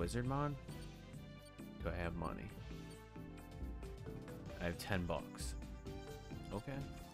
Wizardmon? Do I have money? I have 10 bucks. Okay.